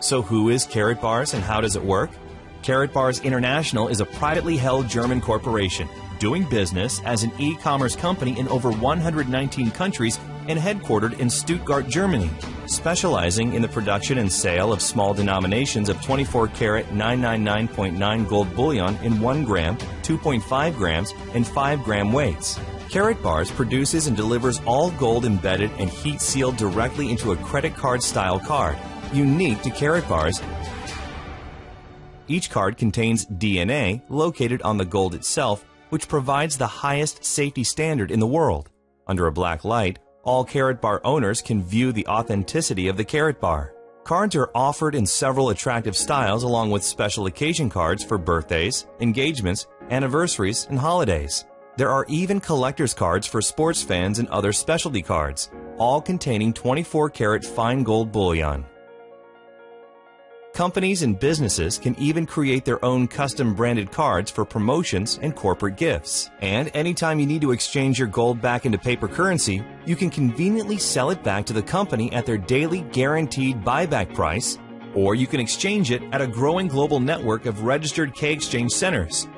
So, who is Karatbars and how does it work? Karatbars International is a privately held German corporation doing business as an e commerce company in over 119 countries and headquartered in Stuttgart, Germany, specializing in the production and sale of small denominations of 24 karat 999.9 gold bullion in 1 gram, 2.5 grams, and 5 gram weights. Karatbars produces and delivers all gold embedded and heat sealed directly into a credit card style card, unique to Karatbars. Each card contains DNA located on the gold itself, which provides the highest safety standard in the world. Under a black light, all Karatbar owners can view the authenticity of the Karatbar. Cards are offered in several attractive styles along with special occasion cards for birthdays, engagements, anniversaries, and holidays. There are even collector's cards for sports fans and other specialty cards, all containing 24 karat fine gold bullion. Companies and businesses can even create their own custom branded cards for promotions and corporate gifts. And anytime you need to exchange your gold back into paper currency, you can conveniently sell it back to the company at their daily guaranteed buyback price, or you can exchange it at a growing global network of registered K exchange centers.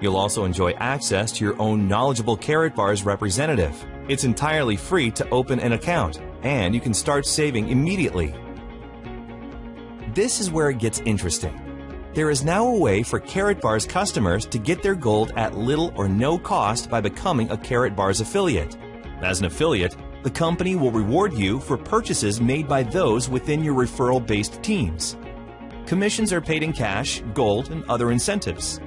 You'll also enjoy access to your own knowledgeable Karatbars representative. It's entirely free to open an account, and you can start saving immediately. This is where it gets interesting. There is now a way for Karatbars customers to get their gold at little or no cost by becoming a Karatbars affiliate. As an affiliate, the company will reward you for purchases made by those within your referral based teams. Commissions are paid in cash, gold, and other incentives.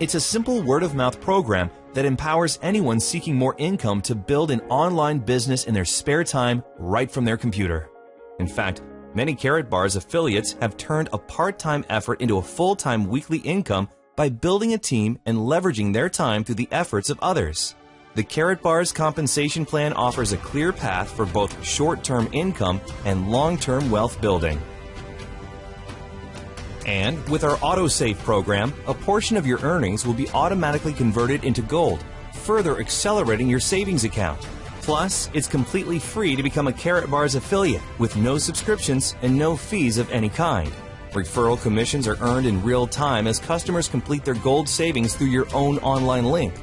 It's a simple word of mouth program that empowers anyone seeking more income to build an online business in their spare time right from their computer. In fact, many Karatbars affiliates have turned a part time effort into a full time weekly income by building a team and leveraging their time through the efforts of others. The Karatbars compensation plan offers a clear path for both short term income and long term wealth building. And with our AutoSave program, a portion of your earnings will be automatically converted into gold, further accelerating your savings account. Plus, it's completely free to become a Karatbars affiliate with no subscriptions and no fees of any kind. Referral commissions are earned in real time as customers complete their gold savings through your own online link.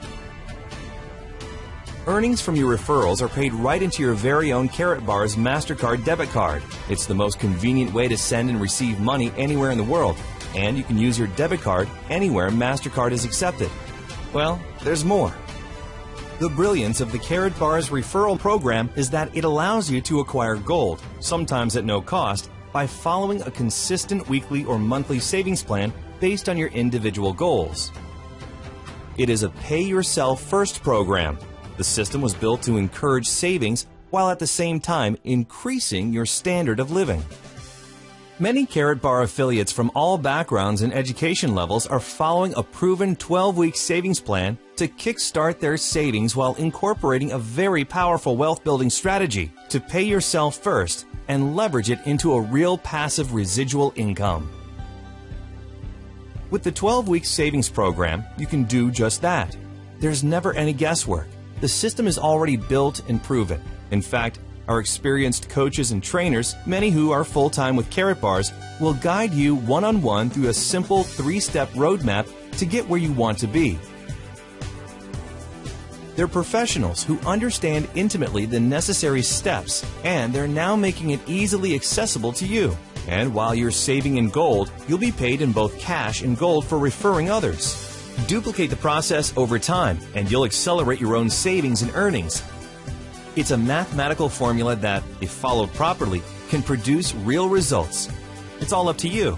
Earnings from your referrals are paid right into your very own Karatbars MasterCard debit card. It's the most convenient way to send and receive money anywhere in the world, and you can use your debit card anywhere MasterCard is accepted. Well, there's more. The brilliance of the Karatbars referral program is that it allows you to acquire gold, sometimes at no cost, by following a consistent weekly or monthly savings plan based on your individual goals. It is a pay yourself first program the system was built to encourage savings while at the same time increasing your standard of living. Many Karatbar affiliates from all backgrounds and education levels are following a proven 12 week savings plan to kickstart their savings while incorporating a very powerful wealth building strategy to pay yourself first and leverage it into a real passive residual income. With the 12 week savings program, you can do just that. There's never any guesswork. The system is already built and proven. In fact, our experienced coaches and trainers, many who are full time with Karatbars, will guide you one on one through a simple three step roadmap to get where you want to be. They're professionals who understand intimately the necessary steps, and they're now making it easily accessible to you. And while you're saving in gold, you'll be paid in both cash and gold for referring others. Duplicate the process over time, and you'll accelerate your own savings and earnings. It's a mathematical formula that, if followed properly, can produce real results. It's all up to you.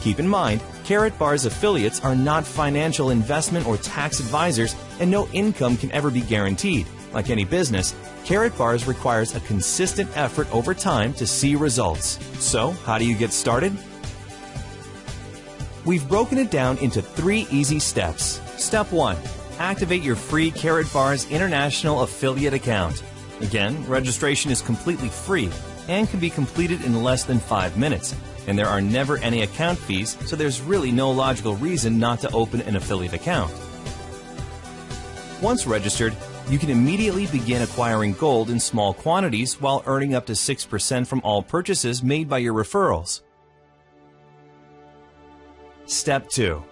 Keep in mind, Karatbar's affiliates are not financial investment or tax advisors, and no income can ever be guaranteed. Like any business, Karatbars requires a consistent effort over time to see results. So, how do you get started? We've broken it down into three easy steps. Step 1 Activate your free Karatbars International affiliate account. Again, registration is completely free and can be completed in less than 5 minutes. And there are never any account fees, so there's really no logical reason not to open an affiliate account. Once registered, you can immediately begin acquiring gold in small quantities while earning up to 6% from all purchases made by your referrals. Step 2.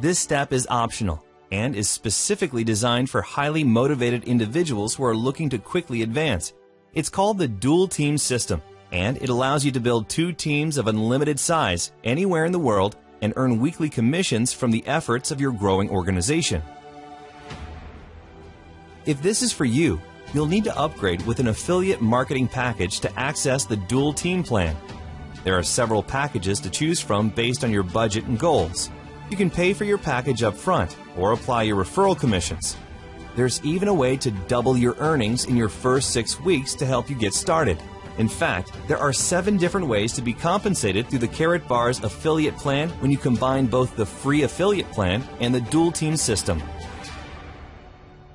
This step is optional and is specifically designed for highly motivated individuals who are looking to quickly advance. It's called the dual team system, and it allows you to build two teams of unlimited size anywhere in the world and earn weekly commissions from the efforts of your growing organization. If this is for you, you'll need to upgrade with an affiliate marketing package to access the dual team plan. There are several packages to choose from based on your budget and goals. You can pay for your package up front or apply your referral commissions. There's even a way to double your earnings in your first six weeks to help you get started. In fact, there are seven different ways to be compensated through the Carrot Karatbars affiliate plan when you combine both the free affiliate plan and the dual team system.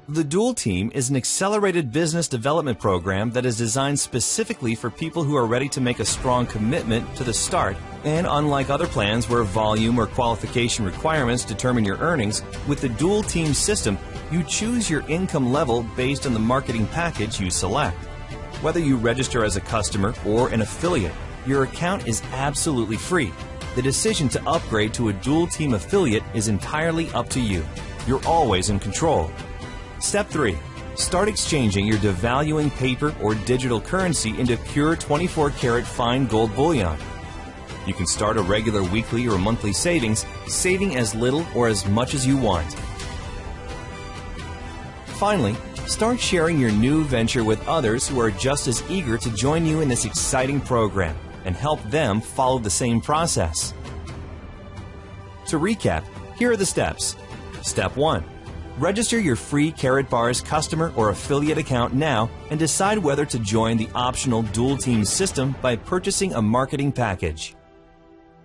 The Dual Team is an accelerated business development program that is designed specifically for people who are ready to make a strong commitment to the start. And unlike other plans where volume or qualification requirements determine your earnings, with the Dual Team system, you choose your income level based on the marketing package you select. Whether you register as a customer or an affiliate, your account is absolutely free. The decision to upgrade to a Dual Team affiliate is entirely up to you. You're always in control. Step 3. Start exchanging your devaluing paper or digital currency into pure 24 karat fine gold bullion. You can start a regular weekly or monthly savings, saving as little or as much as you want. Finally, start sharing your new venture with others who are just as eager to join you in this exciting program and help them follow the same process. To recap, here are the steps. Step 1 Register your free Carrot Karatbars customer or affiliate account now and decide whether to join the optional dual team system by purchasing a marketing package.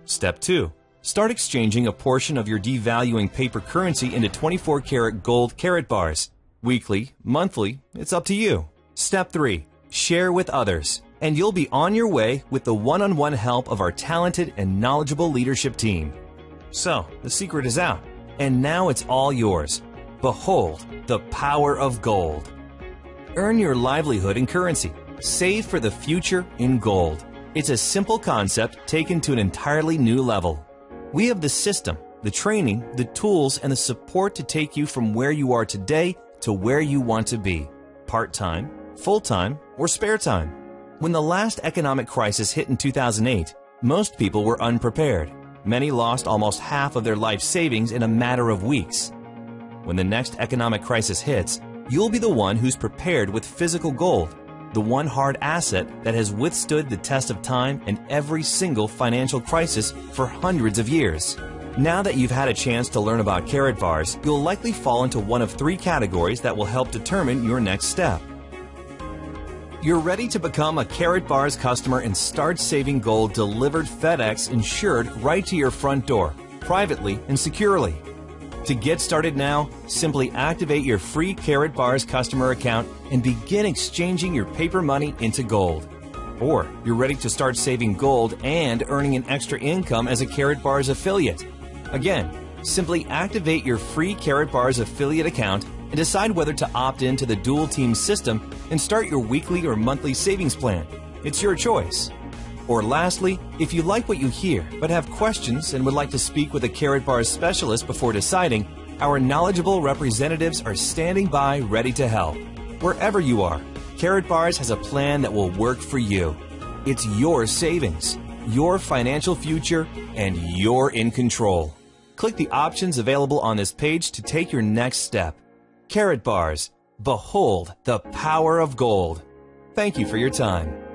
Step 2. Start exchanging a portion of your devaluing paper currency into 24 karat gold Carrot Karatbars. Weekly, monthly, it's up to you. Step 3. Share with others, and you'll be on your way with the one on one help of our talented and knowledgeable leadership team. So, the secret is out, and now it's all yours. Behold the power of gold. Earn your livelihood in currency. Save for the future in gold. It's a simple concept taken to an entirely new level. We have the system, the training, the tools, and the support to take you from where you are today to where you want to be part time, full time, or spare time. When the last economic crisis hit in 2008, most people were unprepared. Many lost almost half of their life savings in a matter of weeks. When the next economic crisis hits, you'll be the one who's prepared with physical gold, the one hard asset that has withstood the test of time and every single financial crisis for hundreds of years. Now that you've had a chance to learn about carrot Karatbars, you'll likely fall into one of three categories that will help determine your next step. You're ready to become a Carrot Karatbars customer and start saving gold delivered FedEx insured right to your front door, privately and securely. To get started now, simply activate your free Karatbars customer account and begin exchanging your paper money into gold. Or you're ready to start saving gold and earning an extra income as a Karatbars affiliate. Again, simply activate your free Karatbars affiliate account and decide whether to opt into the dual team system and start your weekly or monthly savings plan. It's your choice. Or lastly, if you like what you hear but have questions and would like to speak with a Karatbars specialist before deciding, our knowledgeable representatives are standing by ready to help. Wherever you are, Karatbars has a plan that will work for you. It's your savings, your financial future, and you're in control. Click the options available on this page to take your next step. Karatbars, behold the power of gold. Thank you for your time.